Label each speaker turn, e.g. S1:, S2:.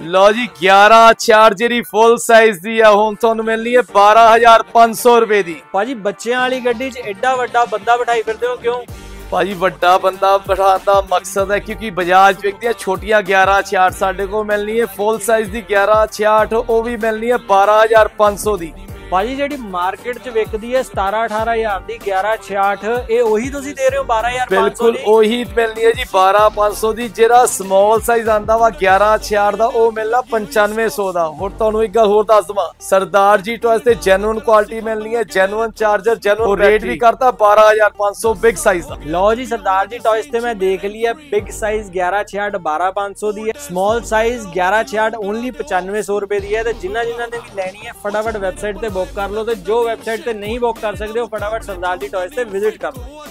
S1: ਲਓ ਜੀ 11 ਚਾਰ ਜਿਹੜੀ ਫੁੱਲ ਸਾਈਜ਼ ਦੀ ਆ ਹੁਣ ਤੁਹਾਨੂੰ ਮਿਲਣੀ ਹੈ 12500 ਰੁਪਏ ਦੀ।
S2: ਭਾਜੀ ਬੱਚਿਆਂ ਵਾਲੀ ਗੱਡੀ 'ਚ ਐਡਾ ਵੱਡਾ ਬੰਦਾ ਬਿਠਾਈ ਫਿਰਦੇ ਹੋ ਕਿਉਂ?
S1: ਭਾਜੀ ਵੱਡਾ ਬੰਦਾ ਬਿਠਾਉਣ ਦਾ ਮਕਸਦ ਹੈ ਕਿਉਂਕਿ ਬਜਾਜ ਵਿਕਦੀਆਂ ਛੋਟੀਆਂ 11 66 ਸਾਡੇ ਕੋਲ ਮਿਲਣੀ ਹੈ ਫੁੱਲ ਸਾਈਜ਼ ਦੀ 11 66 ਉਹ ਵੀ ਮਿਲਣੀ ਹੈ 12500 ਦੀ।
S2: ਭਾਜੀ ਜਿਹੜੀ ਮਾਰਕੀਟ 'ਚ ਵਿਕਦੀ ਹੈ 17 18000 ਦੀ 1166 ਇਹ ਉਹੀ ਤੁਸੀਂ ਦੇ ਰਹੇ ਹੋ 12500
S1: ਬਿਲਕੁਲ
S2: ਦੀ?
S1: ਉਹੀ ਮਿਲਣੀ ਹੈ ਜੀ 12500 ਦੀ। ਜਿਹੜਾ ਸਮਾਲ ਸਾਈਜ਼ ਆਂਦਾ ਵਾ 11 66 ਦਾ ਉਹ ਮਿਲਣਾ 9500 ਦਾ। ਹੁਣ ਤੁਹਾਨੂੰ ਇੱਕ ਗੱਲ ਹੋਰ ਦੱਸ ਦਵਾਂ ਸਰਦਾਰ ਜੀ ਟੋਇਸ ਤੇ ਜੈਨੂਇਨ ਕੁਆਲਿਟੀ ਮਿਲਣੀ ਹੈ ਜੈਨੂਇਨ ਚਾਰਜਰ ਜੈਨੂਇਨ ਰੇਟ ਵੀ ਕਰਤਾ 12500 ਬਿਗ ਸਾਈਜ਼ ਦਾ।
S2: ਲਓ ਜੀ ਸਰਦਾਰ ਜੀ ਟੌਇਸ ਤੇ ਮੈਂ ਦੇਖ ਹੈ ਬਿਗ ਸਾਈਜ਼ 1166 12500 ਦੀ ਹੈ। ਸਮਾਲ ਸਾਈਜ਼ 1166 ਓਨਲੀ 9500 ਰੁਪਏ ਦੀ ਹੈ ਤੇ ਜਿਨ੍ਹਾਂ ਜਿਨ੍ਹਾਂ ਨੇ ਵੀ ਲੈਣੀ ਹੈ ਫਟਾਫਟ ਵੈਬਸਾਈਟ ਤੇ ਬੁੱਕ ਕਰ ਲਓ ਤੇ ਜੋ ਵੈਬਸਾਈਟ ਤੇ ਨਹੀਂ ਬੁੱਕ ਕਰ ਸਕਦੇ ਉਹ ਫਟਾਫਟ ਸਰਦਾਰ ਜੀ ਟੌਇਸ ਤੇ ਵਿਜ਼ਿਟ ਕਰ ਲਓ।